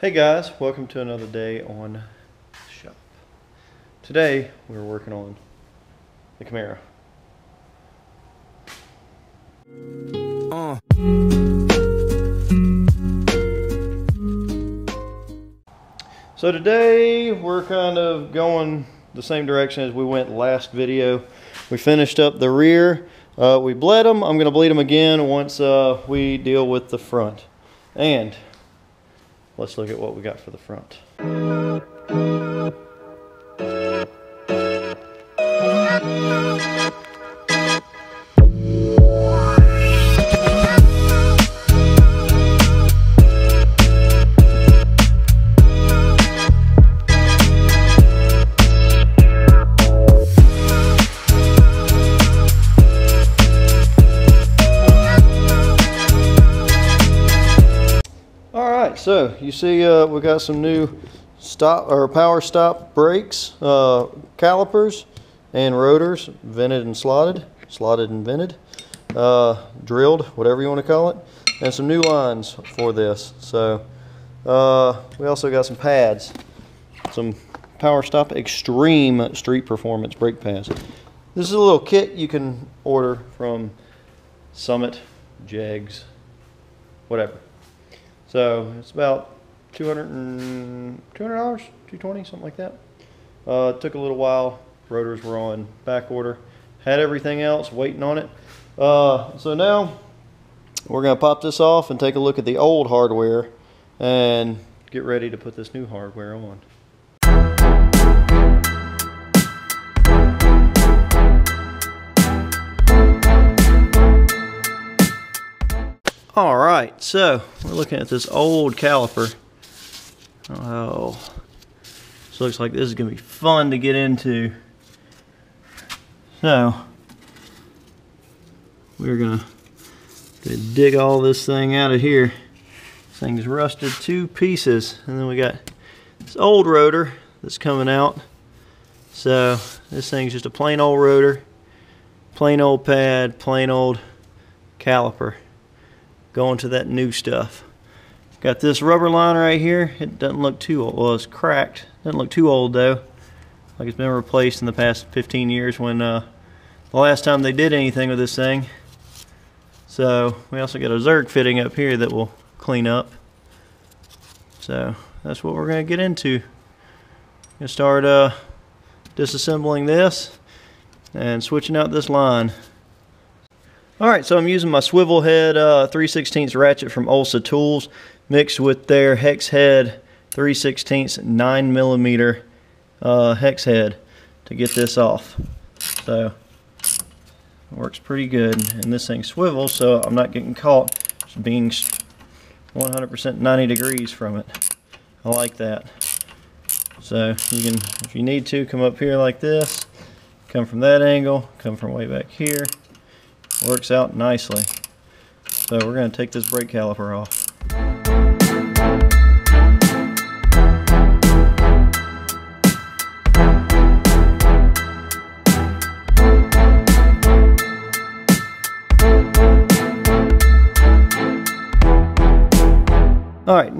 Hey guys, welcome to another day on shop. Today we're working on the Camaro. Uh, So today we're kind of going the same direction as we went last video. We finished up the rear. Uh, we bled them. I'm going to bleed them again once uh, we deal with the front. And let's look at what we got for the front. See uh, we got some new stop or power stop brakes, uh, calipers, and rotors, vented and slotted, slotted and vented, uh, drilled, whatever you want to call it, and some new lines for this. So uh, we also got some pads, some power stop extreme street performance brake pads. This is a little kit you can order from Summit, Jegs, whatever. So it's about 200 and $200, 220 something like that. Uh, took a little while. Rotors were on back order. Had everything else waiting on it. Uh, so now we're going to pop this off and take a look at the old hardware and get ready to put this new hardware on. All right, so we're looking at this old caliper. Oh, so looks like this is gonna be fun to get into. So we're gonna, gonna dig all this thing out of here. This thing's rusted two pieces, and then we got this old rotor that's coming out. So this thing's just a plain old rotor, plain old pad, plain old caliper going to that new stuff. Got this rubber line right here. It doesn't look too old. Well, it's cracked. Doesn't look too old though. Like it's been replaced in the past 15 years when uh, the last time they did anything with this thing. So we also got a Zerk fitting up here that will clean up. So that's what we're gonna get into. Gonna start uh, disassembling this and switching out this line. Alright, so I'm using my swivel head uh, 3 16 ratchet from Olsa Tools mixed with their hex head 3 16 9 millimeter uh, hex head to get this off. So, it works pretty good. And this thing swivels so I'm not getting caught being 100% 90 degrees from it. I like that. So, you can, if you need to, come up here like this, come from that angle, come from way back here works out nicely. So we're going to take this brake caliper off.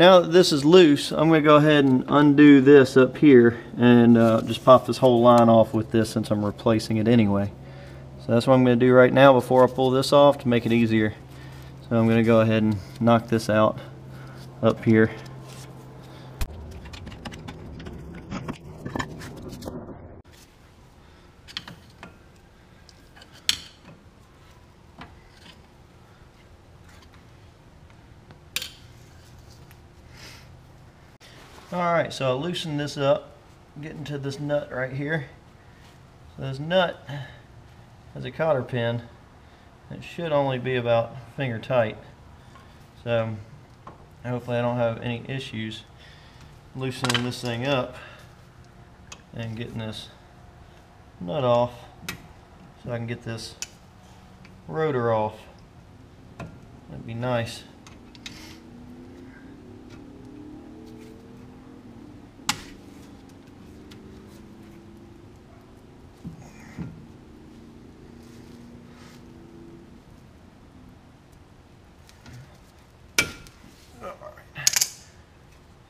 Now that this is loose, I'm going to go ahead and undo this up here and uh, just pop this whole line off with this since I'm replacing it anyway. So that's what I'm going to do right now before I pull this off to make it easier. So I'm going to go ahead and knock this out up here. Alright, so I loosen this up, getting to this nut right here. So this nut has a cotter pin. It should only be about finger tight. So hopefully I don't have any issues loosening this thing up and getting this nut off so I can get this rotor off. That'd be nice.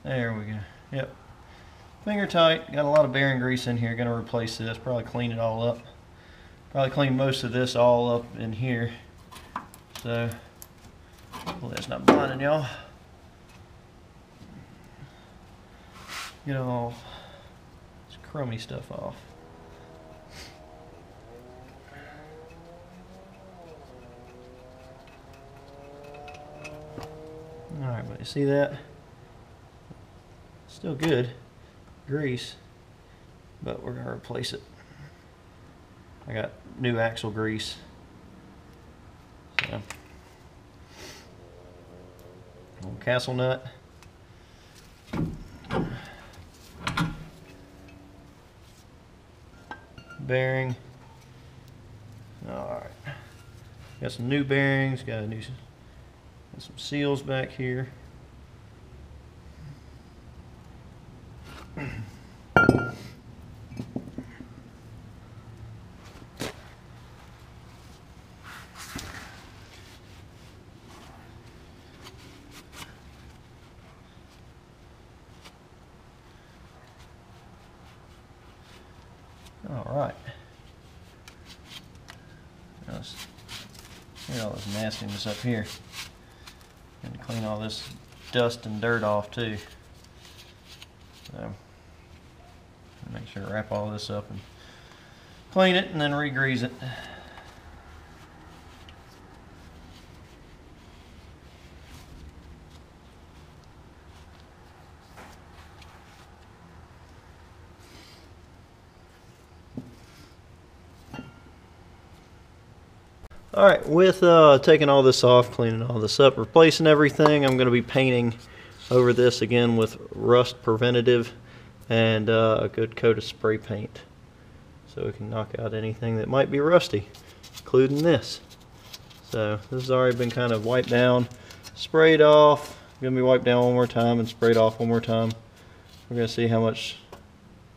There we go. Yep. Finger tight. Got a lot of bearing grease in here. Gonna replace this. Probably clean it all up. Probably clean most of this all up in here. So, well, that's not blinding y'all. Get all this crummy stuff off. Alright, but you see that? Still good. Grease. But we're to replace it. I got new axle grease. So. Old castle nut. Bearing. Alright. Got some new bearings, got a new some seals back here. All right. Let's get all this nastiness up here. Clean all this dust and dirt off too. So, make sure to wrap all this up and clean it and then re-grease it. All right, with uh, taking all this off, cleaning all this up, replacing everything, I'm going to be painting over this again with rust preventative and uh, a good coat of spray paint so we can knock out anything that might be rusty, including this. So this has already been kind of wiped down, sprayed off, to be wiped down one more time and sprayed off one more time. We're to see how much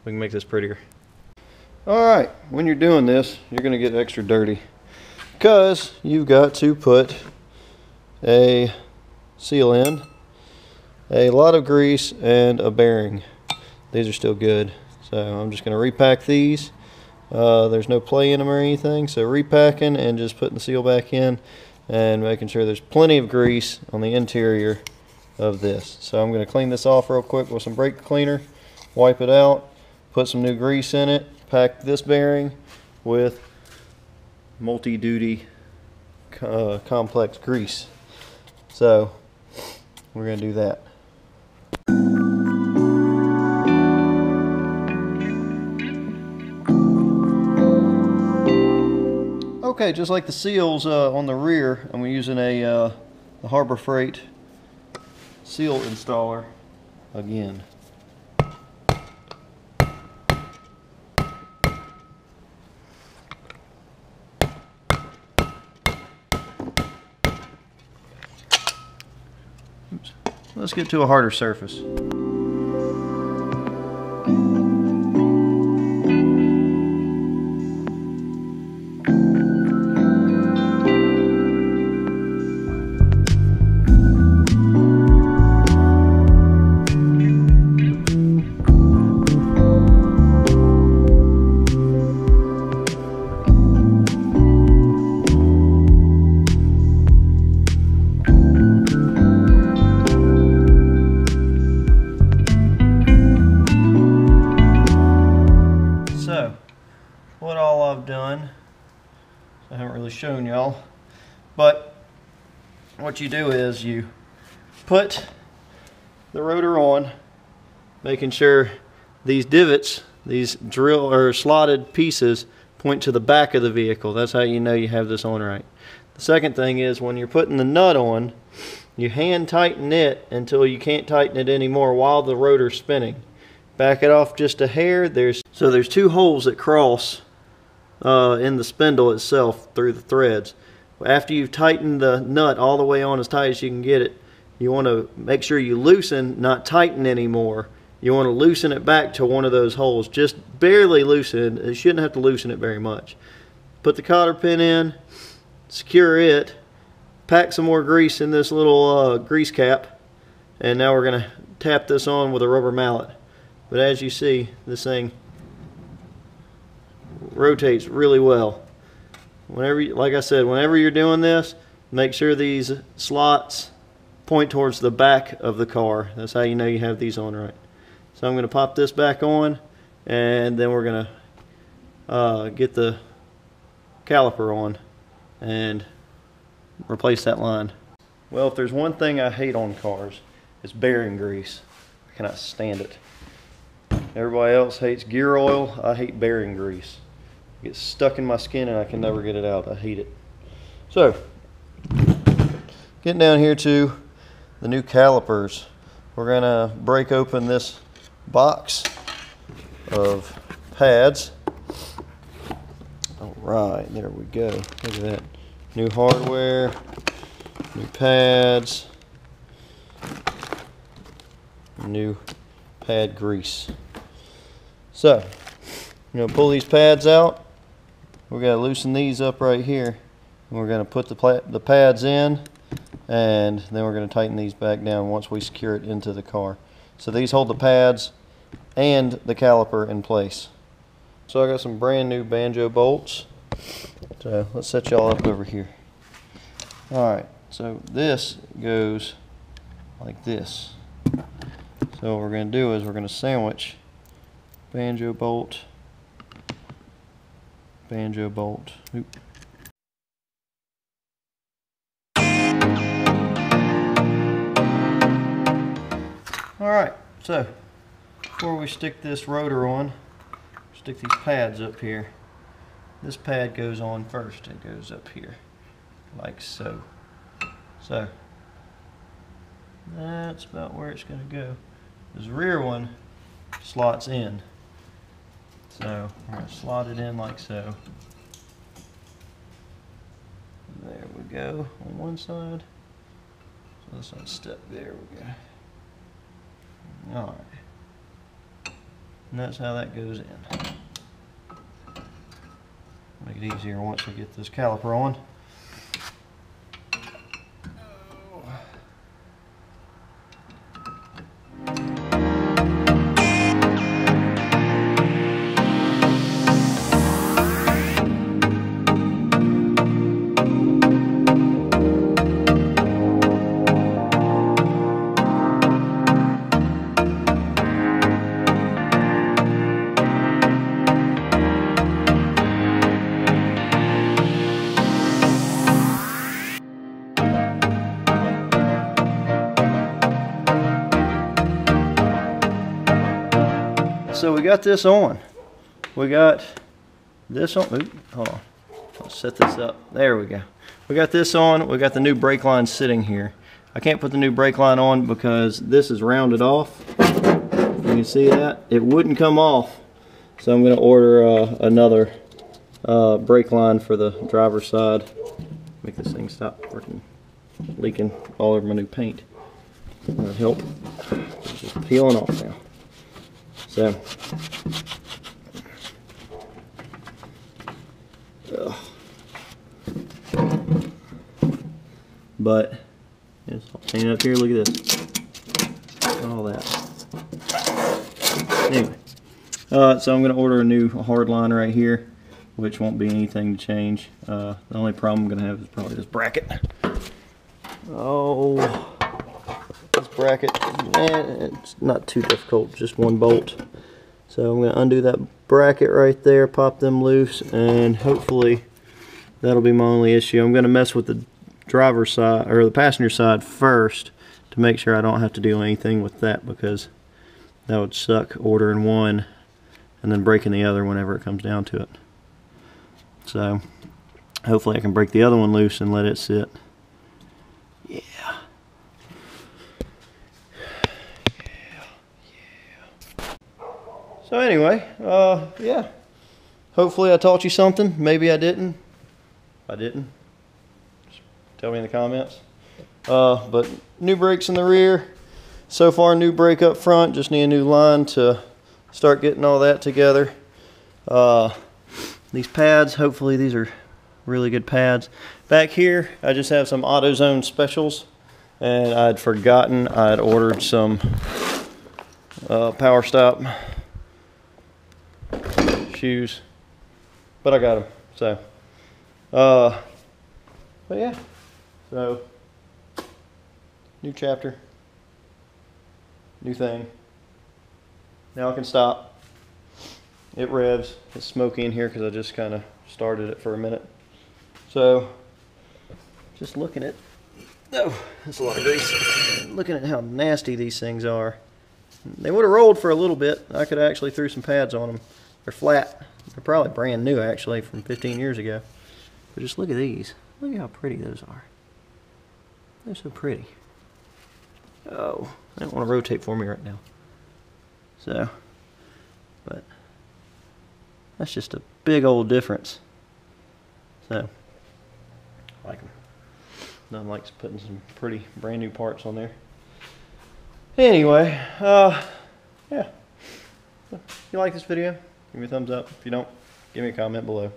we can make this prettier. All right, when you're doing this, you're going to get extra dirty because you've got to put a seal in, a lot of grease, and a bearing. These are still good. So I'm just going to repack these. Uh, there's no play in them or anything. So repacking and just putting the seal back in and making sure there's plenty of grease on the interior of this. So I'm going to clean this off real quick with some brake cleaner, wipe it out, put some new grease in it, pack this bearing with multi-duty uh, complex grease. So we're going to do that. Okay, just like the seals uh, on the rear, I'm using a uh, Harbor Freight seal installer again. Let's get to a harder surface. What you do is you put the rotor on, making sure these divots, these drill or slotted pieces point to the back of the vehicle. That's how you know you have this on right. The second thing is when you're putting the nut on, you hand tighten it until you can't tighten it anymore while the rotor's spinning. Back it off just a hair. There's So there's two holes that cross uh, in the spindle itself through the threads. After you've tightened the nut all the way on as tight as you can get it, you want to make sure you loosen, not tighten anymore. You want to loosen it back to one of those holes. Just barely loosen it. You shouldn't have to loosen it very much. Put the cotter pin in, secure it, pack some more grease in this little uh, grease cap, and now we're gonna tap this on with a rubber mallet. But as you see, this thing rotates really well. Whenever, you, like I said, whenever you're doing this, make sure these slots point towards the back of the car. That's how you know you have these on right. So I'm going to pop this back on and then we're going to uh, get the caliper on and replace that line. Well, if there's one thing I hate on cars, it's bearing grease. I cannot stand it. Everybody else hates gear oil. I hate bearing grease. Gets stuck in my skin and I can never get it out. I hate it. So, getting down here to the new calipers. We're gonna break open this box of pads. All right, there we go. Look at that. New hardware, new pads, new pad grease. So, I'm gonna pull these pads out. We're gonna loosen these up right here. And we're gonna put the, the pads in and then we're gonna tighten these back down once we secure it into the car. So these hold the pads and the caliper in place. So I got some brand new banjo bolts. So let's set y'all up over here. All right, so this goes like this. So what we're gonna do is we're gonna sandwich banjo bolt, banjo bolt. Oop. All right, so before we stick this rotor on, stick these pads up here. This pad goes on first. It goes up here, like so. So, that's about where it's going to go. This rear one slots in. So, we're going to slot it in like so. There we go on one side. So this one step there we go. Alright. And that's how that goes in. Make it easier once we get this caliper on. Got this on. We got this on. Ooh, hold on. Let's set this up. There we go. We got this on. We got the new brake line sitting here. I can't put the new brake line on because this is rounded off. You can see that. It wouldn't come off. So I'm going to order uh, another uh, brake line for the driver's side. Make this thing stop freaking leaking all over my new paint. That'll help. It's peeling off now. So, ugh. but yes, I'll paint it up here. Look at this, all that. Anyway, uh, so I'm going to order a new hard line right here, which won't be anything to change. Uh, the only problem I'm going to have is probably this bracket. Oh bracket. And it's not too difficult, just one bolt. So I'm going to undo that bracket right there, pop them loose, and hopefully that'll be my only issue. I'm going to mess with the driver's side, or the passenger side first to make sure I don't have to do anything with that because that would suck ordering one and then breaking the other whenever it comes down to it. So hopefully I can break the other one loose and let it sit. So anyway, uh, yeah. Hopefully I taught you something. Maybe I didn't. I didn't. Just tell me in the comments. Uh, but new brakes in the rear. So far, new brake up front. Just need a new line to start getting all that together. Uh, these pads, hopefully these are really good pads. Back here, I just have some AutoZone specials. And I'd forgotten I'd ordered some uh, Power Stop shoes, but I got them. So, uh, but yeah, so new chapter, new thing. Now I can stop. It revs. It's smoky in here because I just kind of started it for a minute. So, just looking at, oh, that's a lot of grease. Looking at how nasty these things are. They would have rolled for a little bit. I could actually threw some pads on them. They're flat. They're probably brand new actually from 15 years ago. But just look at these. Look at how pretty those are. They're so pretty. Oh, I don't want to rotate for me right now. So, but that's just a big old difference. So, I like them. Nothing like putting some pretty brand new parts on there. Anyway, uh, yeah. You like this video, give me a thumbs up. If you don't, give me a comment below.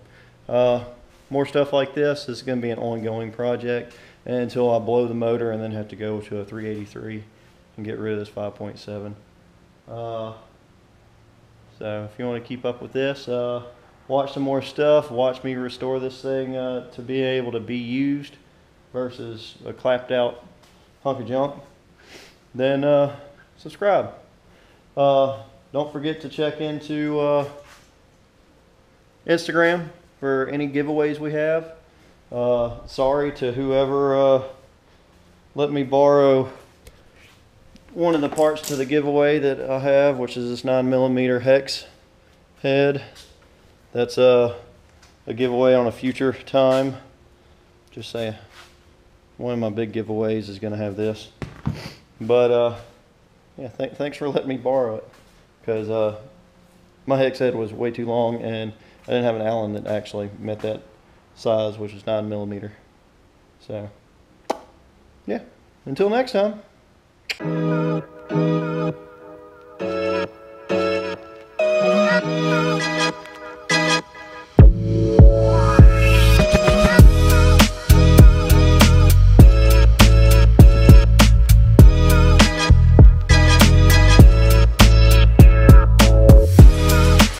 Uh, more stuff like this. This is going to be an ongoing project until I blow the motor and then have to go to a 383 and get rid of this 5.7. Uh, so if you want to keep up with this, uh, watch some more stuff. Watch me restore this thing uh, to be able to be used versus a clapped out hunk of junk then uh, subscribe. Uh, don't forget to check into Instagram for any giveaways we have. Uh, sorry to whoever uh, let me borrow one of the parts to the giveaway that I have, which is this 9 millimeter hex head. That's uh, a giveaway on a future time. Just say one of my big giveaways is going to have this. But uh, yeah, th thanks for letting me borrow it because uh, my hex head was way too long and I didn't have an Allen that actually met that size, which is nine millimeter. So yeah, until next time.